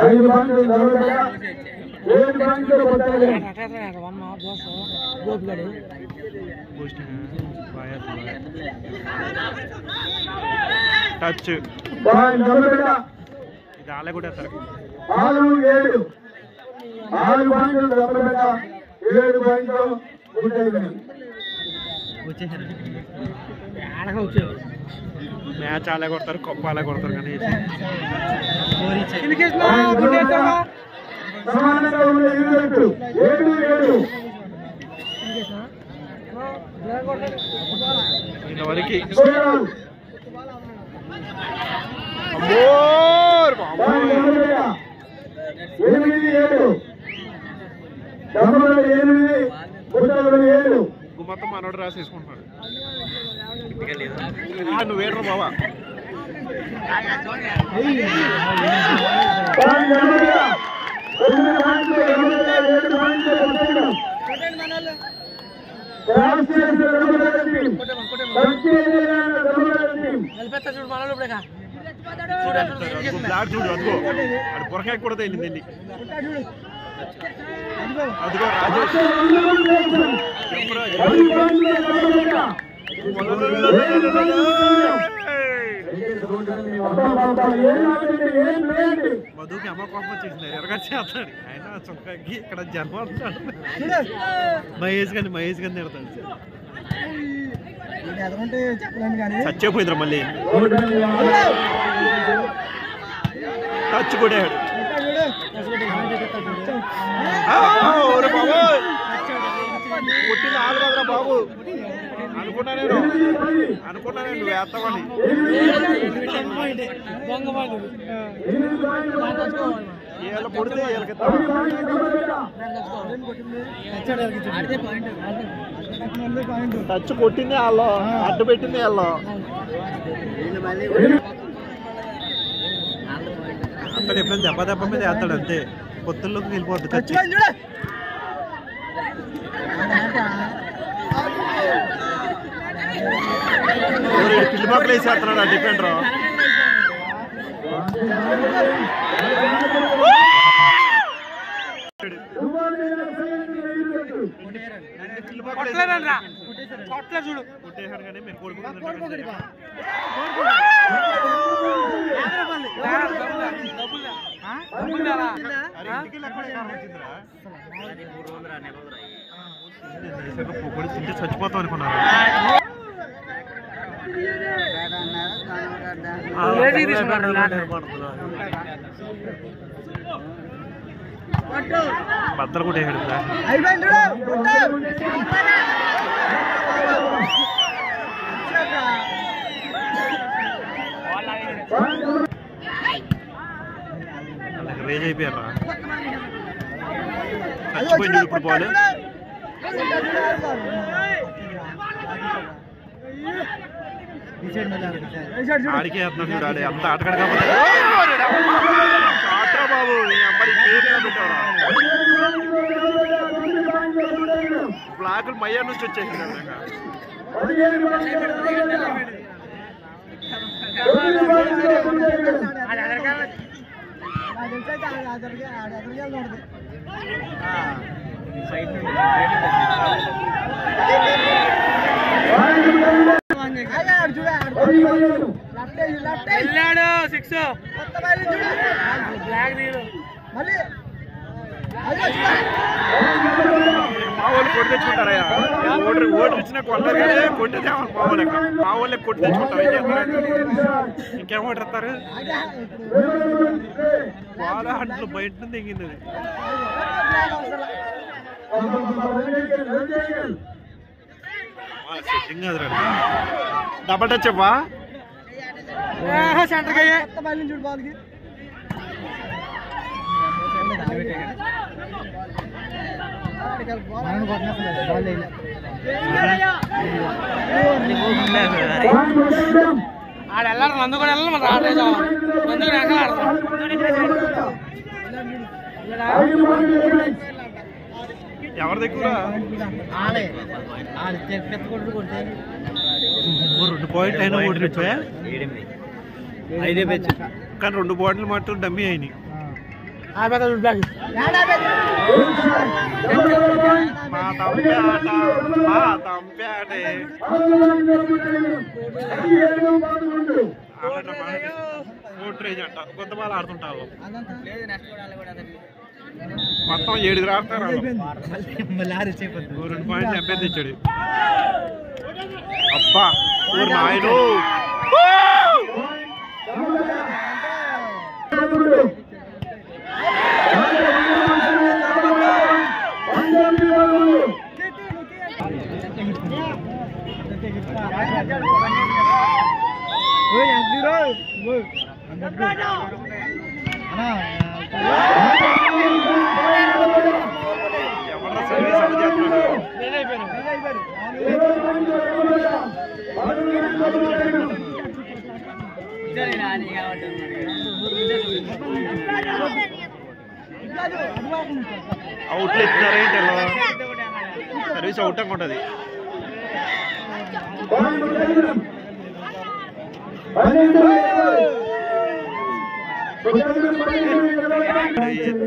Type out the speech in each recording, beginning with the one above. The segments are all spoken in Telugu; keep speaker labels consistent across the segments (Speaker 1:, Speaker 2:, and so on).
Speaker 1: ఐదు పాయింట్లు ఏడు పాయింట్లు
Speaker 2: టచ్ ఇది ఆలే కొట్టేస్తారు
Speaker 1: ఆరు ఏడు. ఆరు పాయింట్లు దమ్మబెట్ట ఏడు పాయింట్లు కొట్టాలి
Speaker 2: మ్యాచ్ ఆలే కొడతారు కప్పు ఆలే కొడతారు కానీ
Speaker 1: సమానంగా ఉన్న ఇరు జట్లు ఏడు ఏడు
Speaker 2: ఇంతవరకు
Speaker 1: చూడాలి
Speaker 2: అమ్మోర్
Speaker 1: పాయింట్ దమ్మబెట్ట ఎనిమిది ఎనిమిది కొట్టాలి ఏడు
Speaker 2: మొత్తం మనోడు రాసేసుకుంటున్నాడు. ఆ, నువ్వు వేడరు బావా. చూడు అది పొరకాయ కూడా తేలింది మధుకి అమ్మ కోపం వచ్చేసింది. ఎరగా చేస్తాడు. ఆయన చొక్కాకి ఇక్కడ జన్మ మహేష్ గాని మహేష్ గాని తిడతాడు. చచ్చిపోయిందిరా మళ్ళీ. టచ్ కొట్టాడు కొట్టిన ఆలు కదరా బాబు అనుకున్నా నేను అనుకున్నా నేను నువ్వు వేస్తావని వీళ్ళు కొడితే వీళ్ళకి టచ్ కొట్టింది. వాళ్ళు అడ్డు పెట్టింది వాళ్ళు అతడు ఎప్పుడైనా దెబ్బ దెబ్బ మీద వేస్తాడు అంతే. పొత్తుల్లోకి వెళ్ళిపోద్ది టచ్ పిల్లి మొక్కలు వేసేస్తున్నాడు ఆ డిఫెండర్? మీరు కారణం వచ్చిందిరా నిజంగా పొగడి తింటే చచ్చిపోతాం అనుకున్నాను బద్దలు కూడా వేసాడు రేజ్ అయిపోయారా? చచ్చిపోయింది ఇప్పుడు బాల్ ఆడికే వేస్తున్నాడు చూడు ఆడి. అంత ఆటగాడు కాబట్టి. ఆటరా బాబు బ్లాకులు మయ్య నుంచి వచ్చేసింది.
Speaker 3: వెళ్ళాడు సిక్స్ బ్లాక్ తీరు
Speaker 2: మా వాళ్ళు కొట్టి తెచ్చుకుంటారయ్యా ఓటర్ ఓటర్ ఇచ్చిన కొట్టారు కానీ కొట్టి తేవాలి మా వాళ్ళకి మా వాళ్ళకి కొట్టి తెచ్చుకుంటారు ఏం చేస్తారు? ఇంకేం ఓటర్ ఇస్తారు వాళ్ళ హంట్లో బయట నుంచి తెగింది అది సెట్టింగ్ కాదు డబల్ టచ్ ఇవ్వా
Speaker 3: సెంటర్ అయ్యే ఆడ కూడా వెళ్ళాలి ఆడేది మందు ఆడతాం
Speaker 2: ఎవరి దగ్గర? రెండు పాయింట్లు అయినా ఓడిపోయా?
Speaker 3: ఐదే
Speaker 2: కానీ రెండు పాయింట్లు మాత్రం డమ్మీ అయినాయి.
Speaker 3: ఆ పెద్ద బ్యాగ్
Speaker 2: ఆడుతుంటారు మొత్తం ఏడుగురు ఆడతారు వాళ్ళు. రెండు పాయింట్లు ఎంపీ తెచ్చాడు అబ్బా ఓ నాయను అవుట్ సర్వీస్ సర్వీస్ అవుట్ అనుకుంటుంది.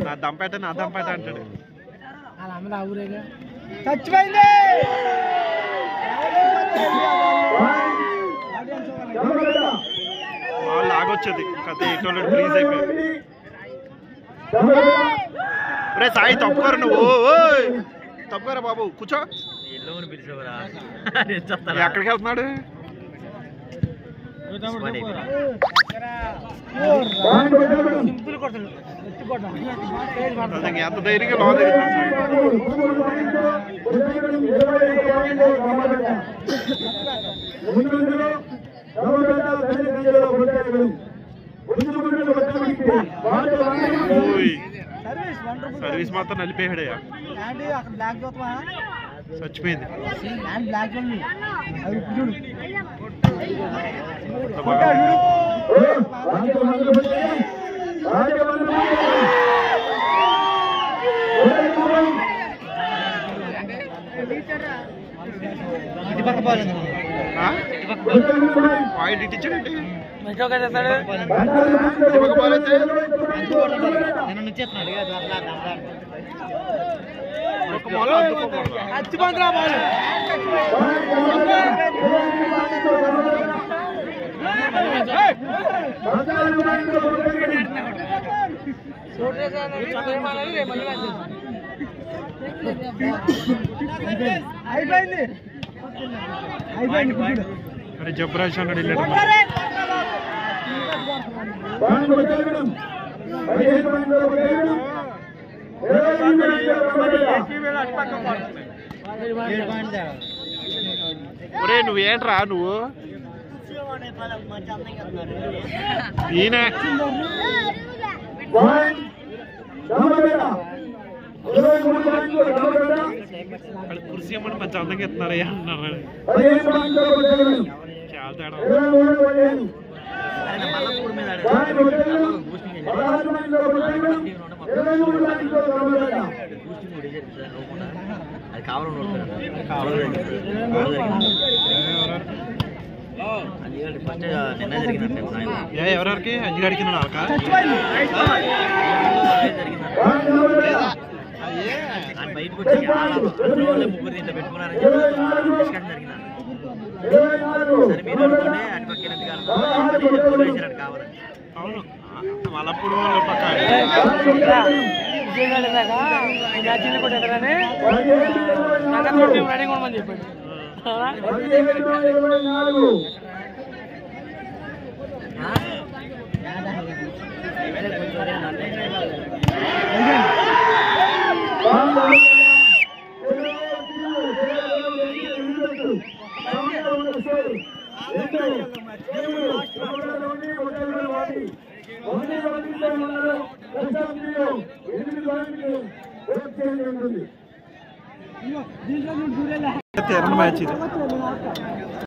Speaker 2: నా దంపేట నా దంపేట అంటాడు.
Speaker 1: చచ్చిపోయింది.
Speaker 2: వాళ్ళు ఆగొచ్చేది కథ ఎటువంటి ప్లీజ్ అయిపోయింది రే సాయి తప్పుకోరు నువ్వు? ఓయ్ తప్పుకోరా బాబు కూర్చో ఎక్కడికి వెళ్తున్నాడు ఎంత ధైర్యంగా తిరుగుతున్నాడు
Speaker 1: సర్వీస్
Speaker 2: మాత్రం నలిపేయడయ్యా
Speaker 1: అక్కడ బ్లాక్ చూస్తావా
Speaker 2: చచ్చిపోయింది.
Speaker 1: బ్లాక్ ఇటు పక్క
Speaker 2: ఆ? పాయింట్ ఇటు ఇచ్చాడండి
Speaker 3: మెట్రో చేస్తాడు.
Speaker 2: ఇటు పక్క బాగాలైతే
Speaker 1: అయిపోయింది అయిపోయింది ఇప్పుడు చూడు.
Speaker 2: అరే జబ్రాజ్ అన్నాడు వెళ్ళాడు
Speaker 1: ఏడు పాయింట్ తేడా.
Speaker 2: ఒరే నువ్వేంట్రా నువ్వు ఈయన అక్కడ కుర్సీ అమ్మని మంచి అందంగా ఎత్తున్నారయ్యా అన్నారు చాలా తేడా
Speaker 4: అది కావాలని అది ఫస్ట్ నిన్న జరిగిందంటే ఆయన
Speaker 2: ఏ ఎవరెవరికి అంజిగాడికి నాక
Speaker 4: ఆయన బయటకు వచ్చి అందులో వాళ్ళే ముగ్గురు ఇంత పెట్టుకున్నారని చెప్పి డిస్కషన్ జరిగింది సరే మీరు అనుకోండి అటు పక్కన ఫోటో వేసారు కావాలని
Speaker 2: అవును మలప్పుడు వాళ్ళ పక్క
Speaker 3: విజయవాడ దాకా మ్యాచ్ కొట్టేద్దరని రెడీ కొనమని